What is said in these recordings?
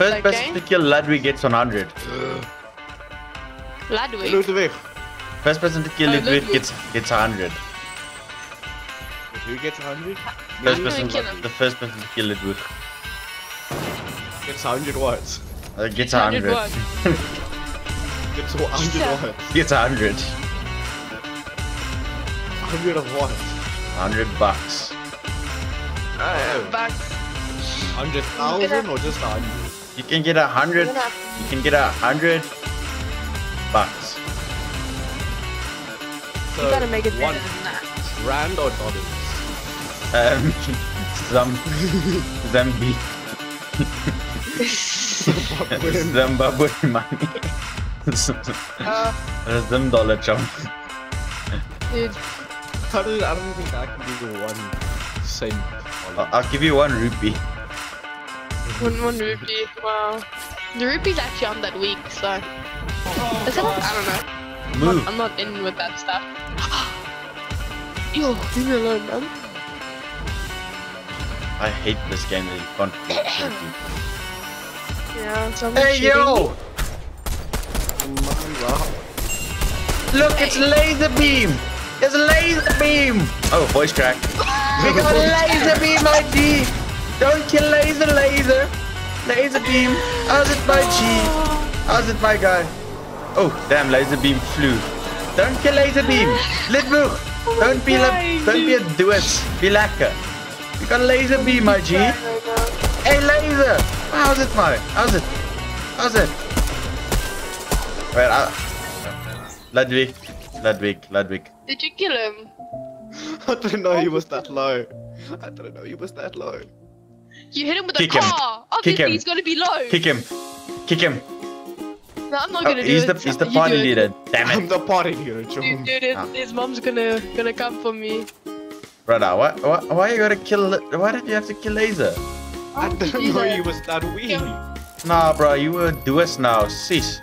First Okay. person to kill Ludwig gets 100. Ludwig. Ludwig. First person to kill Oh, Ludwig Ludwig. gets gets 100. Who gets 100? First person, the first person to kill Ludwig Gets 100 what? uh, gets 100 100. what? Gets 100 Yeah. what? Gets 100. 100 of what? 100 bucks. Oh, Back. 100,000 or just 100? You can get a hundred. You're You can get a hundred bucks. So, You gotta make it one better rand or dollars? Um, some Zambi Zimbabwe money. Uh, A Zim dollar chunk. dude, I don't, I don't think I can give you one cent. I'll, I'll give you one rupee. One, one rupee. Wow. The rupee's actually on that week, so. Is it? I don't know. I'm Move. not, I'm not in with that stuff. Yo, leave me alone, man. I hate this game that you can't beat rupee. Yeah, someone's Hey shooting yo! me. Look, it's laser beam. It's LazarBeam. Oh, voice crack. we got LazarBeam, my G. Don't kill laser, laser. LazarBeam. How's it, my G? How's it, my guy? Oh, damn, LazarBeam flew. Don't kill LazarBeam. Lidboog. Don't be a, don't be a doos. Be lekker. We got LazarBeam, my G. Right. Hey, laser. How's it, my? How's it? How's it? Wait, I... Ludwig. Ludwig. Ludwig. Did you kill him? I didn't know he was that low. I didn't know he was that low. You hit him with Kick a him. car. Kick Obviously, him. he's gonna be low. Kick him. Kick him. No, I'm not Oh, gonna do he's it. the he's the party leader. Damn it. I'm the party leader, Dude, John. dude his, Ah. his mom's gonna gonna come for me. brother. Why, why why you gotta kill? Why did you have to kill Laser? I didn't know he was that weak. Nah, bro, you were doers now. Cease.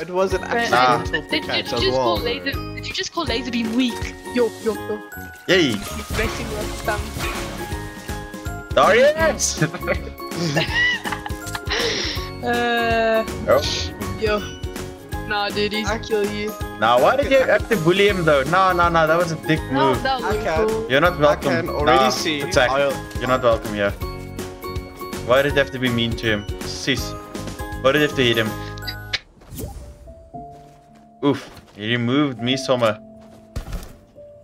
It was an Right, accident Nah. until Did, did, catch you as just call well. laser? Did you just call LazarBeam weak? Yo, yo, yo. Yay, You're messing with them. Darius. Uh, oh. yo. Nah, dude, he's I- kill you. Now, why did you have to bully him though? No, no, no, that was a dick No, move. that was I can- cool. You're not welcome. I welcome. can already Nah, see. Attack. I'll, You're not welcome here. Why did you have to be mean to him? Sis. Why did you have to hit him? Oof. You removed me, Summer.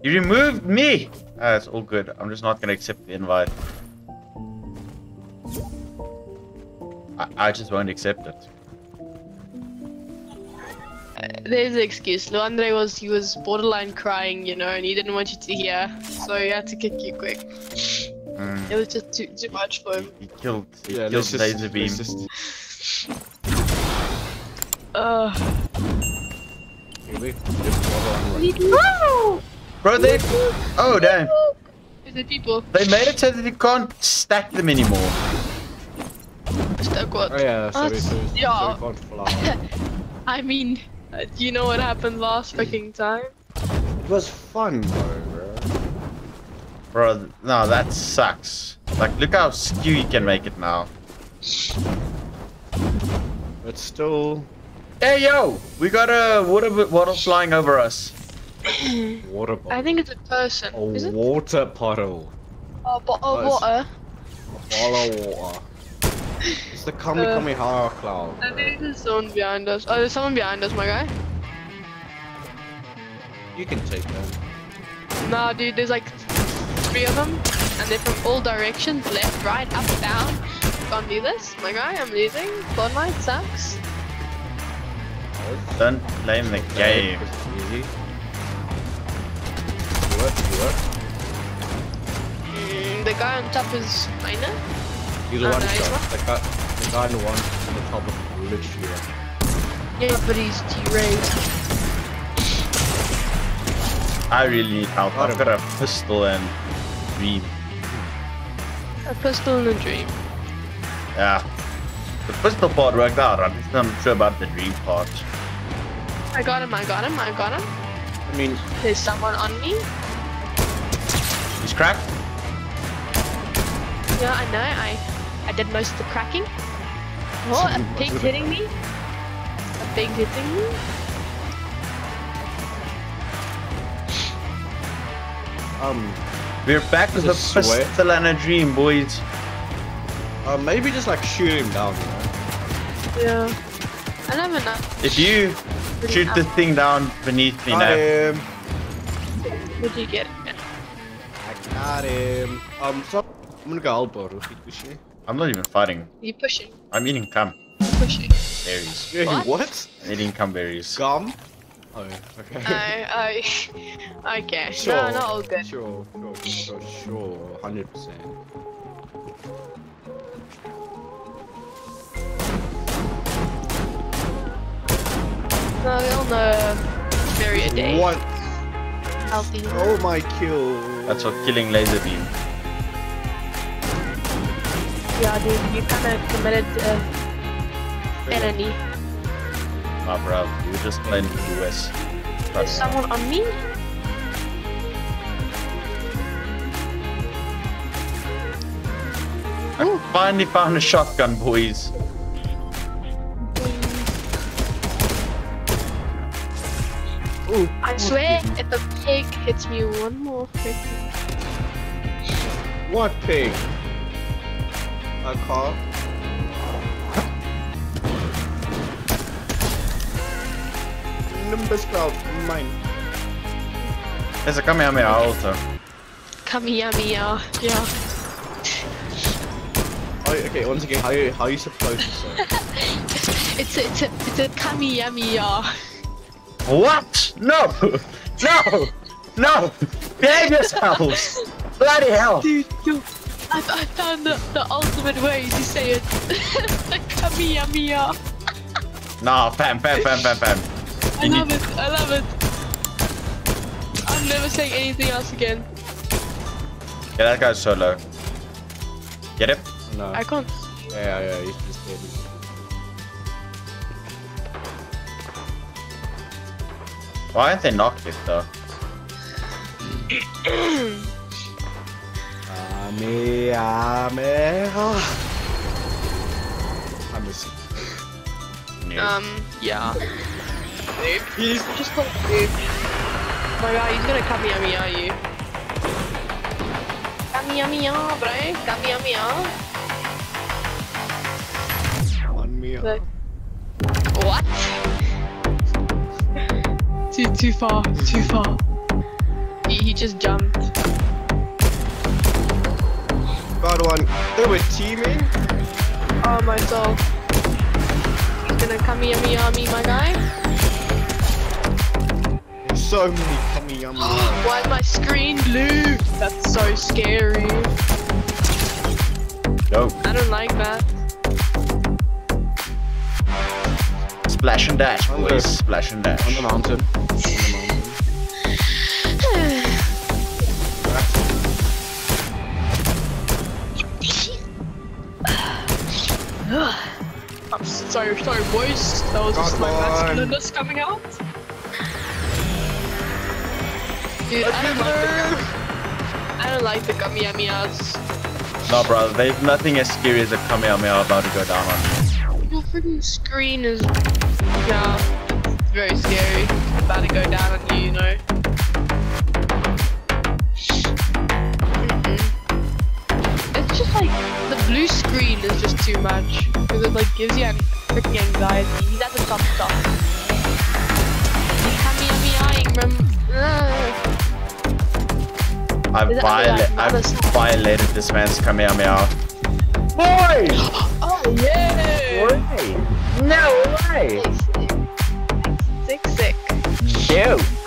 You removed me! Ah, it's all good. I'm just not gonna accept the invite. I, I just won't accept it. There's the excuse. Luandre was he was borderline crying, you know, and he didn't want you to hear, so he had to kick you quick. Mm. It was just too too much for him. He killed, he yeah, killed let's just, LazarBeam. just Uh, maybe just water on right. Bro, they... Oh, damn. Is it people? They made it so that you can't stack them anymore. Stuck what? Oh yeah, so, Uh, we, so, so we yeah. can't fly. I mean, uh, do you know what happened last fucking time? It was fun though, bro. Bro, no, that sucks. Like, look how skew you can make it now. But still, Hey, yo! We got a water bottle flying over us. water bottle. I think it's a person. a Is it? water puddle. A bottle of water. A bottle of water. It's the Kami Uh, Kamehameha cloud. I think there's someone behind us. Oh, there's someone behind us, my guy. You can take them. Nah, dude, there's like three of them, and they're from all directions, left, right, up, down. Can't do this, my guy. I'm losing. Fortnite sucks. Don't blame the game. Easy. Do it, do it. Mm, the guy on top is minor. He's a one shot. one. The guy, the guy in the one on the top of literally one. Yeah, but he's T-raised. I really need help. I've got a pistol and dream. A pistol and a dream. Yeah. The pistol part worked out. I'm just not sure about the dream part. I got him. I got him. I got him. I mean, There's someone on me. He's cracked. Yeah, I know. I I did most of the cracking. Oh, A pig's hitting me? A pig hitting me? Um, We're back with a Just a sweat. pistol and a dream, boys. uh, maybe just like shoot him down. You know? Yeah. I never know. If you shoot the thing down beneath me Got now, him. Would you get? I got him. Um, so I'm gonna go help her. Pushing. I'm not even fighting. You pushing. I'm eating cum Pushing. berries. What? What? I'm eating cum berries. Gum? Oh, okay. I, I, okay. Sure. No, not all good. Sure, sure, sure, sure, hundred percent. No, they all know very a day. What? Healthy. Oh my kill. That's what killing LazarBeam. Yeah, dude, you kind of committed uh, felony. Nah, bro, you were just playing the US. There's someone on me? I finally found a shotgun, boys. Ooh, I swear, if the pig hits me one more freaking. What pig? A car? Nimbus Cloud, mine. There's a Kamehameha also. Kamiyamiya. Yeah. Oh, okay, once again, how you how you supposed to say? it? It's a, it's a, it's a Kamiyamiya. What? No! No! No! Behave yourselves! Bloody hell! Dude, yo, I, I found the, the ultimate way to say it. the Kamiyamiya. Nah, fam, fam, fam, fam, fam. I You love need- it. I love it. I'm never saying anything else again. Yeah, that guy's so low. Get him? No. I can't. Yeah, yeah, he's just dead. Why aren't they knocked it though? Ame, ame. I miss it. Noob. Um, yeah. Dude, he's just like, dude. Oh my god, he's gonna Kamiyamiya you. Kamiyamiya, bro. Kamiyamiya. On me. But- What? too, too far, too far. He, he just jumped. Got one. They were teaming. Oh my soul. He's gonna Kamiyamiya me, my guy. So many coming on me. Why is my screen blue? That's so scary. Go. I don't like that. Splash and dash, On boys. Splash and On the dash. mountain. On the mountain. I'm sorry, boys. That was just Come my on. masculineness coming out. Dude, I don't like the I don't like the Kamiyamiyas. No, bro, there's nothing as scary as a Kamehameha about to go down on you. Your freaking screen is yeah, it's very scary. It's about to go down on you, you know. Mm-mm. It's just like the blue screen is just too much because it like gives you an Guys, anxiety. He's at the top stop. I violated I violated this man's Kamehameha. Boy! Oh yeah! Boy! No way! Sick sick. Shoot!